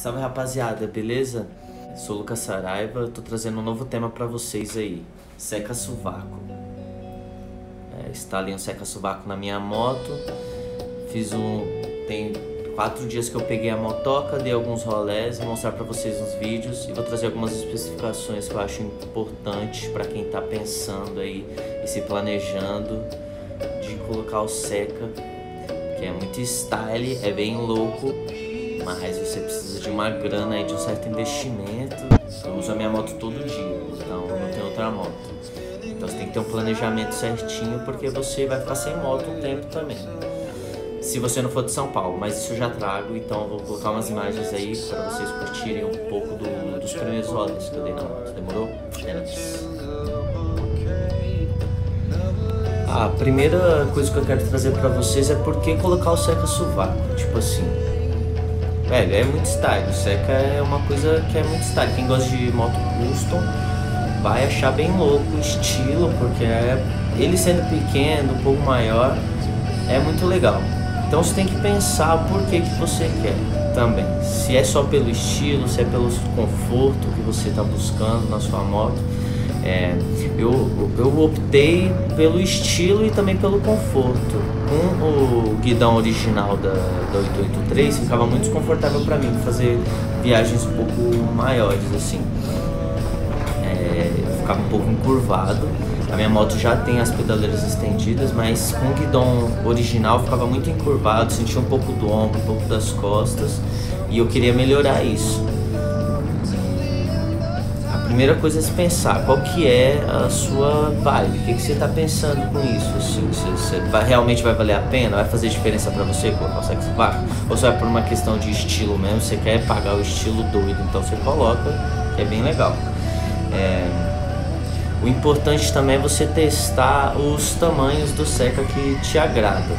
Salve rapaziada, beleza? Sou Lucas Saraiva, tô trazendo um novo tema pra vocês aí, seca sovaco. É, instalei um seca sovaco na minha moto, fiz um... tem quatro dias que eu peguei a motoca, dei alguns rolés, vou mostrar pra vocês nos vídeos e vou trazer algumas especificações que eu acho importantes pra quem tá pensando aí e se planejando de colocar o seca, que é muito style, é bem louco mas você precisa de uma grana aí, de um certo investimento. Eu uso a minha moto todo dia, então não tenho outra moto. Então você tem que ter um planejamento certinho, porque você vai ficar sem moto um tempo também. Se você não for de São Paulo, mas isso eu já trago, então eu vou colocar umas imagens aí para vocês curtirem um pouco do, dos primeiros rolês que eu dei na moto. Demorou? A primeira coisa que eu quero trazer para vocês é por que colocar o seca sovaco. Tipo assim, Velho, é muito style. Seca é uma coisa que é muito style. Quem gosta de moto custom vai achar bem louco o estilo, porque é, ele sendo pequeno, um pouco maior, é muito legal. Então você tem que pensar por que, que você quer também. Se é só pelo estilo, se é pelo conforto que você está buscando na sua moto. É, eu, eu optei pelo estilo e também pelo conforto. Com o guidão original da, da 883 ficava muito desconfortável para mim fazer viagens um pouco maiores assim. É, ficava um pouco encurvado. A minha moto já tem as pedaleiras estendidas, mas com o guidão original ficava muito encurvado, sentia um pouco do ombro, um pouco das costas e eu queria melhorar isso primeira coisa é se pensar qual que é a sua vibe, o que, que você está pensando com isso, assim, você, vai, realmente vai valer a pena, vai fazer diferença para você colocar o sexo baixo, ou só é por uma questão de estilo mesmo, você quer pagar o estilo doido, então você coloca, que é bem legal. É, o importante também é você testar os tamanhos do seca que te agrada.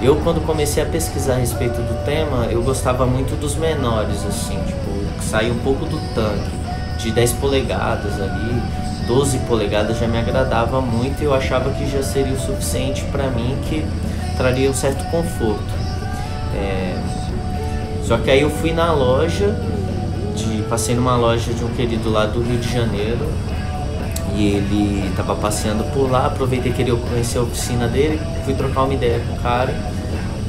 Eu quando comecei a pesquisar a respeito do tema, eu gostava muito dos menores, assim, tipo, sair um pouco do tanque de 10 polegadas ali, 12 polegadas já me agradava muito e eu achava que já seria o suficiente para mim que traria um certo conforto. É... Só que aí eu fui na loja, de, passei numa loja de um querido lá do Rio de Janeiro e ele estava passeando por lá, aproveitei que ele conhecer a oficina dele, fui trocar uma ideia com o cara,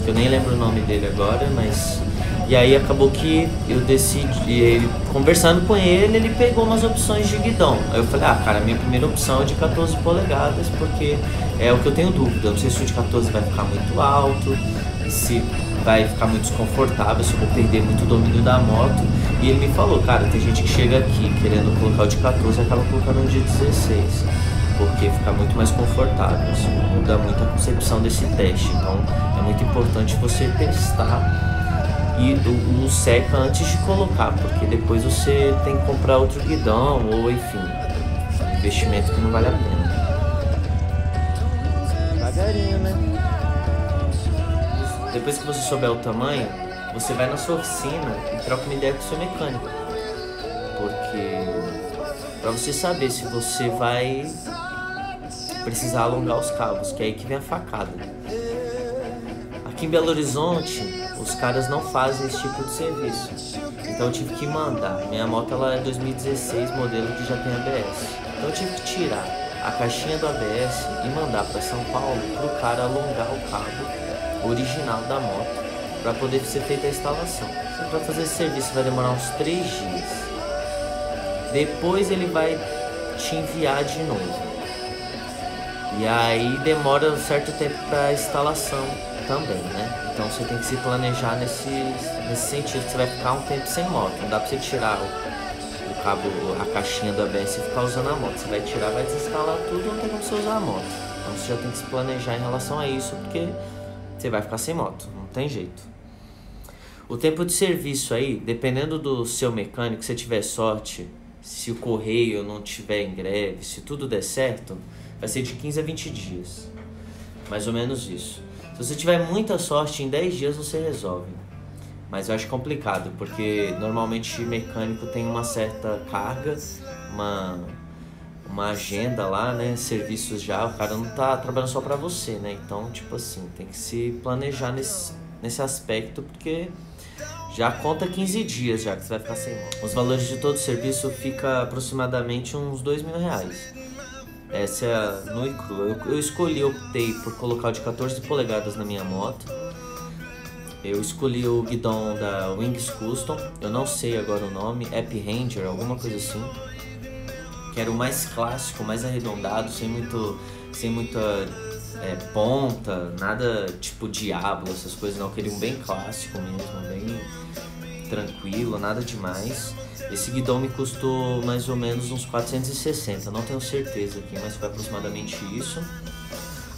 que eu nem lembro o nome dele agora, mas e aí acabou que eu decidi, ele, conversando com ele, ele pegou umas opções de guidão. Aí eu falei, ah, cara, minha primeira opção é de 14 polegadas, porque é o que eu tenho dúvida. Eu não sei se o de 14 vai ficar muito alto, se vai ficar muito desconfortável, se eu vou perder muito o domínio da moto. E ele me falou, cara, tem gente que chega aqui querendo colocar o de 14 e acaba colocando um de 16 porque fica muito mais confortável, assim, muda muito a concepção desse teste. Então é muito importante você testar e o, o seca antes de colocar, porque depois você tem que comprar outro guidão ou enfim, investimento que não vale a pena. Devagarinho, né? Depois que você souber o tamanho, você vai na sua oficina e troca uma ideia com o seu mecânico. Porque para você saber se você vai precisar alongar os cabos, que é aí que vem a facada. Aqui em Belo Horizonte, os caras não fazem esse tipo de serviço. Então eu tive que mandar. Minha moto ela é 2016, modelo que já tem ABS. Então eu tive que tirar a caixinha do ABS e mandar para São Paulo para o cara alongar o cabo original da moto para poder ser feita a instalação. Para fazer esse serviço vai demorar uns 3 dias. Depois ele vai te enviar de novo. E aí demora um certo tempo para instalação também, né? Então você tem que se planejar nesse, nesse sentido, você vai ficar um tempo sem moto, não dá pra você tirar o, o cabo, a caixinha do ABS e ficar usando a moto. Você vai tirar, vai desinstalar tudo, não tem como você usar a moto. Então você já tem que se planejar em relação a isso, porque você vai ficar sem moto, não tem jeito. O tempo de serviço aí, dependendo do seu mecânico, se você tiver sorte, se o correio não tiver em greve, se tudo der certo, vai ser de 15 a 20 dias. Mais ou menos isso. Se você tiver muita sorte, em 10 dias você resolve. Mas eu acho complicado, porque normalmente mecânico tem uma certa carga, uma, uma agenda lá, né? Serviços já, o cara não tá trabalhando só para você, né? Então, tipo assim, tem que se planejar nesse, nesse aspecto, porque Já conta 15 dias já que você vai ficar sem. Os valores de todo o serviço fica aproximadamente uns 2 mil reais. Essa é a e cru. Eu, eu escolhi, optei por colocar o de 14 polegadas na minha moto. Eu escolhi o guidão da Wings Custom, eu não sei agora o nome, App Ranger, alguma coisa assim. Que era o mais clássico, mais arredondado, sem muito, sem muita é, ponta, nada tipo Diablo, essas coisas não. Eu queria um bem clássico mesmo, bem tranquilo, nada demais. Esse guidão me custou mais ou menos uns 460, não tenho certeza aqui, mas foi aproximadamente isso.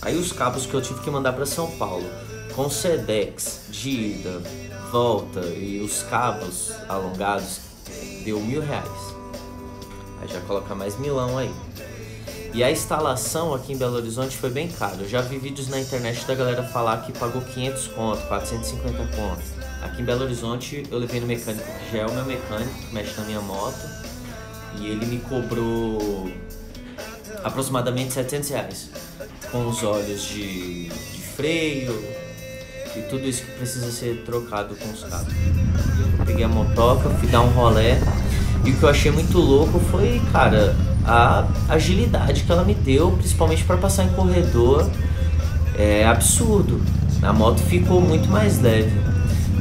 Aí os cabos que eu tive que mandar para São Paulo, com Sedex de ida, volta e os cabos alongados, deu mil reais. Aí já coloca mais milão aí. E a instalação aqui em Belo Horizonte foi bem caro. Eu já vi vídeos na internet da galera falar que pagou 500 conto, 450 conto. Aqui em Belo Horizonte eu levei no mecânico que já é o meu mecânico, que mexe na minha moto. E ele me cobrou aproximadamente 700 reais. Com os olhos de, de freio e tudo isso que precisa ser trocado com os cabos. Eu peguei a motoca, fui dar um rolé. E o que eu achei muito louco foi, cara, a agilidade que ela me deu, principalmente para passar em corredor, é absurdo. A moto ficou muito mais leve.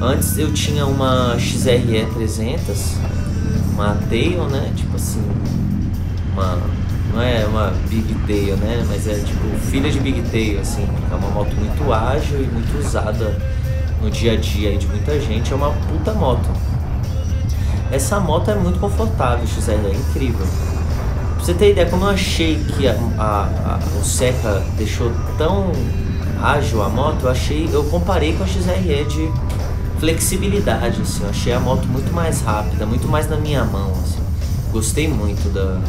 Antes eu tinha uma XRE 300, uma Tail, né? Tipo assim, uma não é uma Big Tail, né? Mas é tipo filha de Big Tail, assim. É uma moto muito ágil e muito usada no dia a dia de muita gente. É uma puta moto. Essa moto é muito confortável, XRE, é incrível. Pra você ter ideia, como eu achei que a, a, a, o Seca deixou tão ágil a moto, eu achei, eu comparei com a XRE de flexibilidade, assim, eu achei a moto muito mais rápida, muito mais na minha mão, assim. Gostei muito da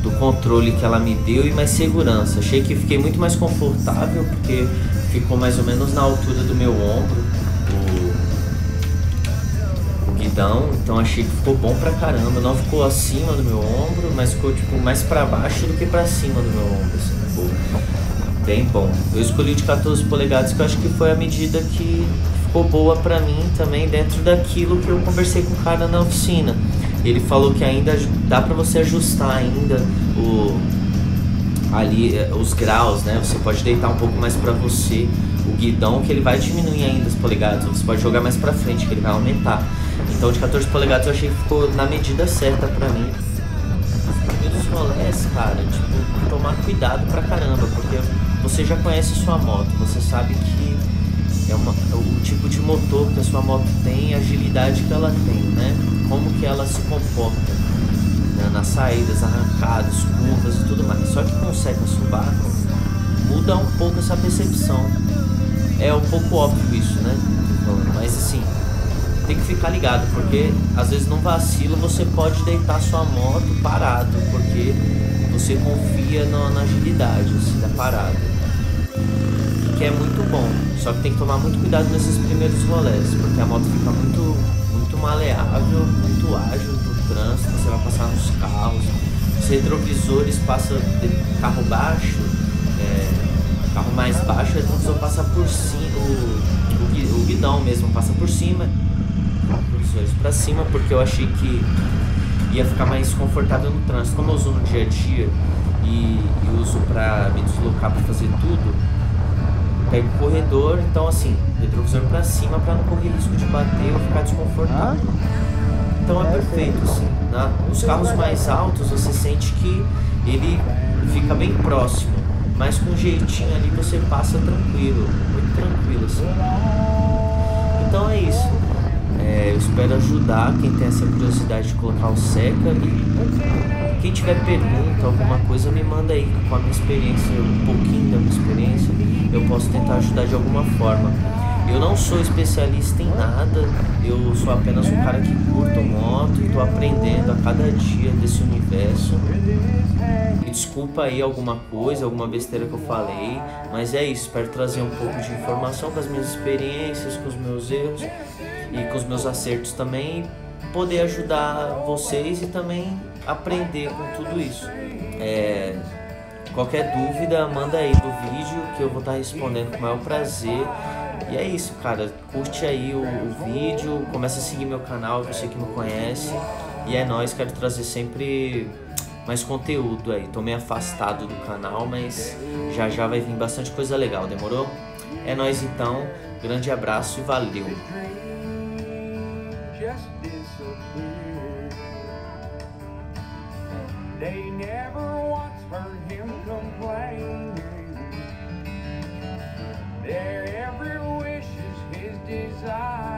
do controle que ela me deu e mais segurança. Achei que fiquei muito mais confortável porque ficou mais ou menos na altura do meu ombro guidão, então achei que ficou bom pra caramba. Não ficou acima do meu ombro, mas ficou tipo mais pra baixo do que pra cima do meu ombro, assim, ficou bem bom. Eu escolhi de 14 polegadas que eu acho que foi a medida que ficou boa pra mim também dentro daquilo que eu conversei com o cara na oficina. Ele falou que ainda dá pra você ajustar ainda o ali eh, os graus, né? Você pode deitar um pouco mais para você o guidão que ele vai diminuir ainda as polegadas, você pode jogar mais para frente que ele vai aumentar. Então de 14 polegadas eu achei que ficou na medida certa pra mim. E dos rolés, cara, tipo, tomar cuidado pra caramba, porque você já conhece sua moto, você sabe que é uma, o tipo de motor que a sua moto tem, a agilidade que ela tem, né? Como que ela se comporta né? nas saídas, arrancadas, curvas e tudo mais. Só que com o Seca Subaco muda um pouco essa percepção. É um pouco óbvio isso, né? Mas assim, tem que ficar ligado, porque às vezes num vacilo você pode deitar sua moto parado, porque você confia na, na agilidade assim, da parada. Que é muito bom, só que tem que tomar muito cuidado nesses primeiros rolés, porque a moto fica muito, muito maleável, muito ágil no trânsito, você vai passar nos carros, os retrovisores passa de carro baixo, é, carro mais baixo, o retrovisor passa por cima, o, o guidão mesmo passa por cima visores para cima porque eu achei que ia ficar mais confortável no trânsito. Como eu uso no dia a dia e, e uso para me deslocar para fazer tudo, pego o corredor, então assim, retrovisor para cima para não correr risco de bater ou ficar desconfortável. Então é perfeito, assim. Né? Os carros mais altos você sente que ele fica bem próximo, mas com jeitinho ali você passa tranquilo, muito tranquilo assim. Espero ajudar quem tem essa curiosidade de colocar o seca e quem tiver pergunta, alguma coisa, me manda aí com a minha experiência, um pouquinho da minha experiência, eu posso tentar ajudar de alguma forma. Eu não sou especialista em nada, eu sou apenas um cara que curta moto e estou aprendendo a cada dia desse universo. Desculpa aí alguma coisa, alguma besteira que eu falei, mas é isso, espero trazer um pouco de informação com as minhas experiências, com os meus erros e com os meus acertos também, poder ajudar vocês e também aprender com tudo isso. É, qualquer dúvida, manda aí do vídeo que eu vou estar respondendo com o maior prazer. E é isso, cara. Curte aí o, o vídeo, começa a seguir meu canal, você que me conhece. E é nóis, quero trazer sempre mais conteúdo aí. Tô meio afastado do canal, mas já já vai vir bastante coisa legal, demorou? É nóis então, grande abraço e valeu! just disappeared. They never once heard him complaining. Their every wish is his desire.